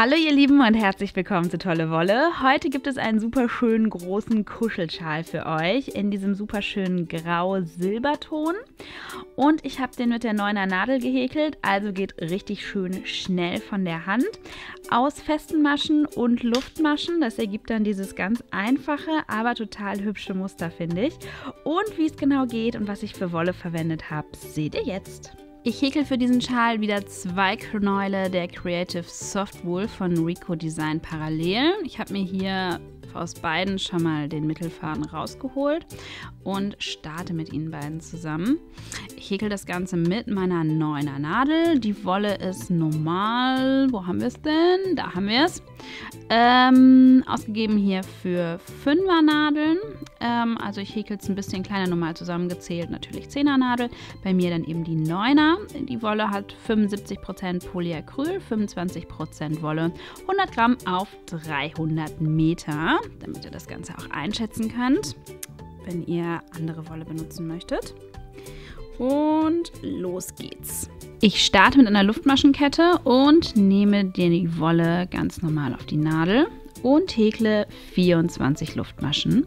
Hallo ihr Lieben und herzlich willkommen zu Tolle Wolle. Heute gibt es einen super schönen großen Kuschelschal für euch in diesem super schönen grau-silberton. Und ich habe den mit der 9er Nadel gehäkelt, also geht richtig schön schnell von der Hand. Aus festen Maschen und Luftmaschen, das ergibt dann dieses ganz einfache, aber total hübsche Muster, finde ich. Und wie es genau geht und was ich für Wolle verwendet habe, seht ihr jetzt. Ich häkel für diesen Schal wieder zwei Knäule der Creative Soft Wool von Rico Design parallel. Ich habe mir hier aus beiden schon mal den Mittelfaden rausgeholt und starte mit ihnen beiden zusammen. Ich häkel das Ganze mit meiner 9er Nadel. Die Wolle ist normal. Wo haben wir es denn? Da haben wir es. Ähm, ausgegeben hier für 5er Nadeln. Ähm, also ich häkel es ein bisschen kleiner, normal zusammengezählt. Natürlich 10er Nadel. Bei mir dann eben die 9er. Die Wolle hat 75% Polyacryl, 25% Wolle. 100 Gramm auf 300 Meter, damit ihr das Ganze auch einschätzen könnt, wenn ihr andere Wolle benutzen möchtet. Und los geht's. Ich starte mit einer Luftmaschenkette und nehme die Wolle ganz normal auf die Nadel und häkle 24 Luftmaschen.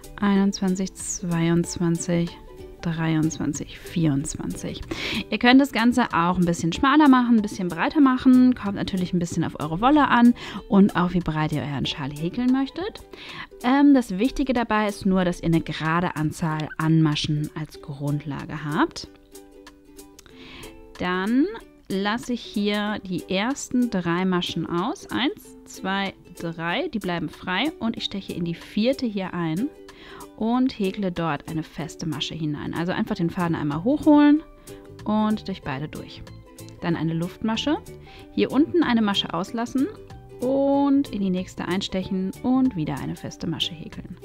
21, 22, 23, 24. Ihr könnt das Ganze auch ein bisschen schmaler machen, ein bisschen breiter machen. Kommt natürlich ein bisschen auf eure Wolle an und auch wie breit ihr euren Schal häkeln möchtet. Ähm, das Wichtige dabei ist nur, dass ihr eine gerade Anzahl an Maschen als Grundlage habt. Dann lasse ich hier die ersten drei Maschen aus. Eins, zwei, drei, die bleiben frei und ich steche in die vierte hier ein und häkle dort eine feste Masche hinein. Also einfach den Faden einmal hochholen und durch beide durch. Dann eine Luftmasche. Hier unten eine Masche auslassen und in die nächste einstechen und wieder eine feste Masche häkeln.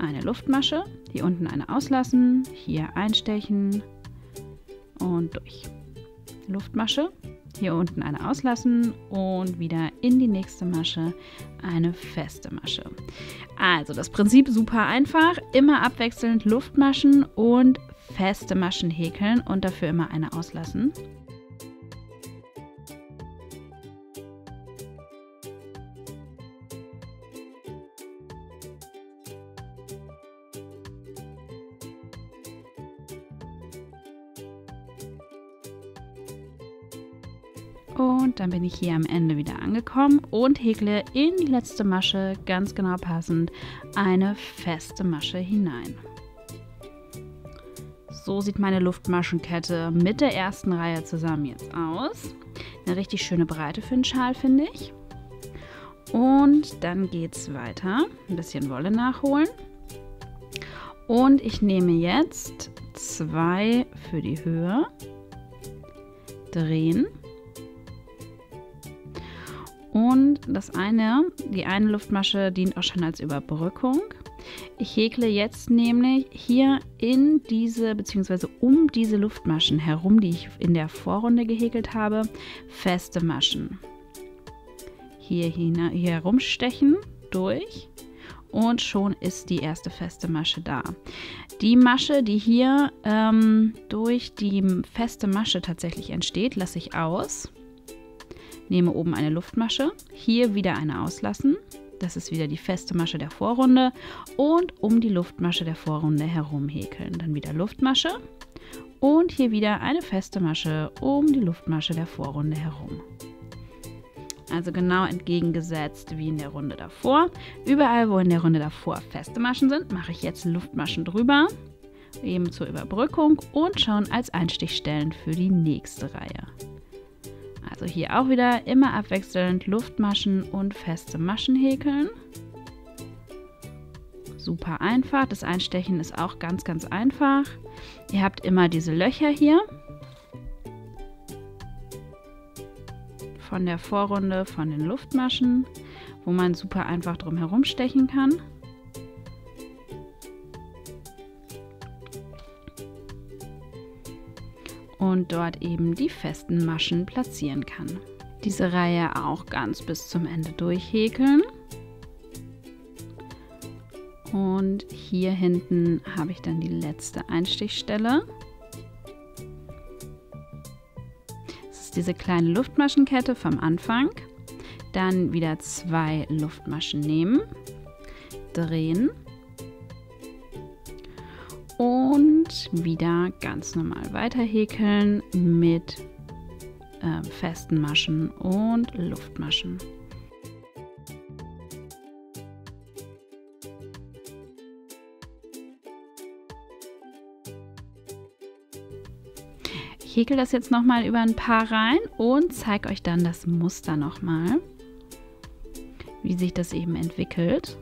Eine Luftmasche, hier unten eine auslassen, hier einstechen und durch. Luftmasche, hier unten eine auslassen und wieder in die nächste Masche eine feste Masche. Also das Prinzip super einfach, immer abwechselnd Luftmaschen und feste Maschen häkeln und dafür immer eine auslassen. Und dann bin ich hier am Ende wieder angekommen und häkle in die letzte Masche ganz genau passend eine feste Masche hinein. So sieht meine Luftmaschenkette mit der ersten Reihe zusammen jetzt aus. Eine richtig schöne Breite für einen Schal, finde ich. Und dann geht es weiter. Ein bisschen Wolle nachholen. Und ich nehme jetzt zwei für die Höhe, drehen und das eine, die eine Luftmasche dient auch schon als Überbrückung. Ich häkle jetzt nämlich hier in diese bzw. um diese Luftmaschen herum, die ich in der Vorrunde gehäkelt habe, feste Maschen. Hier, hier, hier herumstechen durch und schon ist die erste feste Masche da. Die Masche, die hier ähm, durch die feste Masche tatsächlich entsteht, lasse ich aus Nehme oben eine Luftmasche, hier wieder eine auslassen. Das ist wieder die feste Masche der Vorrunde und um die Luftmasche der Vorrunde herum häkeln. Dann wieder Luftmasche und hier wieder eine feste Masche um die Luftmasche der Vorrunde herum. Also genau entgegengesetzt wie in der Runde davor. Überall, wo in der Runde davor feste Maschen sind, mache ich jetzt Luftmaschen drüber, eben zur Überbrückung und schon als Einstichstellen für die nächste Reihe. Also hier auch wieder immer abwechselnd Luftmaschen und feste Maschen häkeln. Super einfach. Das Einstechen ist auch ganz, ganz einfach. Ihr habt immer diese Löcher hier. von der Vorrunde von den Luftmaschen, wo man super einfach drum herum stechen kann. Und dort eben die festen Maschen platzieren kann. Diese Reihe auch ganz bis zum Ende durchhäkeln. Und hier hinten habe ich dann die letzte Einstichstelle. Das ist diese kleine Luftmaschenkette vom Anfang. Dann wieder zwei Luftmaschen nehmen, drehen wieder ganz normal weiter häkeln mit äh, festen Maschen und Luftmaschen. Ich häkel das jetzt nochmal über ein paar rein und zeige euch dann das Muster nochmal, wie sich das eben entwickelt.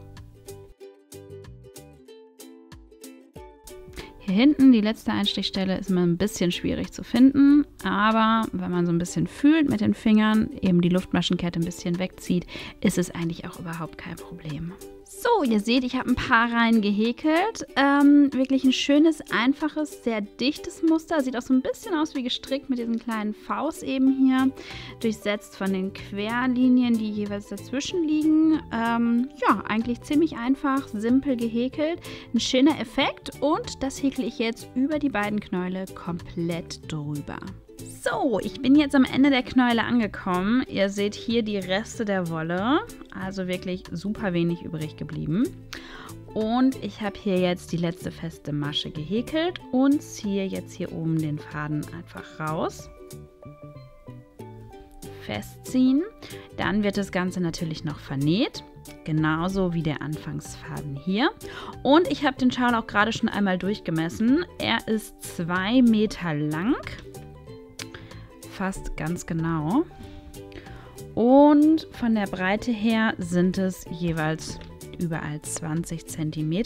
Hier hinten, die letzte Einstichstelle, ist immer ein bisschen schwierig zu finden, aber wenn man so ein bisschen fühlt mit den Fingern, eben die Luftmaschenkette ein bisschen wegzieht, ist es eigentlich auch überhaupt kein Problem. So, ihr seht, ich habe ein paar Reihen gehäkelt. Ähm, wirklich ein schönes, einfaches, sehr dichtes Muster. Sieht auch so ein bisschen aus wie gestrickt mit diesen kleinen Vs eben hier. Durchsetzt von den Querlinien, die jeweils dazwischen liegen. Ähm, ja, eigentlich ziemlich einfach, simpel gehäkelt. Ein schöner Effekt und das häkle ich jetzt über die beiden Knäule komplett drüber. So, ich bin jetzt am Ende der Knäule angekommen. Ihr seht hier die Reste der Wolle. Also wirklich super wenig übrig geblieben. Und ich habe hier jetzt die letzte feste Masche gehäkelt und ziehe jetzt hier oben den Faden einfach raus. Festziehen. Dann wird das Ganze natürlich noch vernäht. Genauso wie der Anfangsfaden hier. Und ich habe den Schal auch gerade schon einmal durchgemessen. Er ist zwei Meter lang fast ganz genau. Und von der Breite her sind es jeweils überall 20 cm.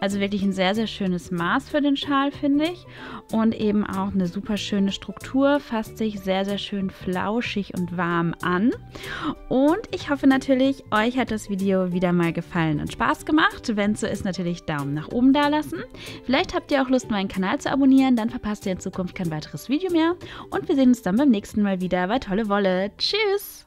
Also wirklich ein sehr, sehr schönes Maß für den Schal, finde ich. Und eben auch eine super schöne Struktur, fasst sich sehr, sehr schön flauschig und warm an. Und ich hoffe natürlich, euch hat das Video wieder mal gefallen und Spaß gemacht. Wenn es so ist, natürlich Daumen nach oben da lassen. Vielleicht habt ihr auch Lust, meinen Kanal zu abonnieren, dann verpasst ihr in Zukunft kein weiteres Video mehr. Und wir sehen uns dann beim nächsten Mal wieder bei Tolle Wolle. Tschüss!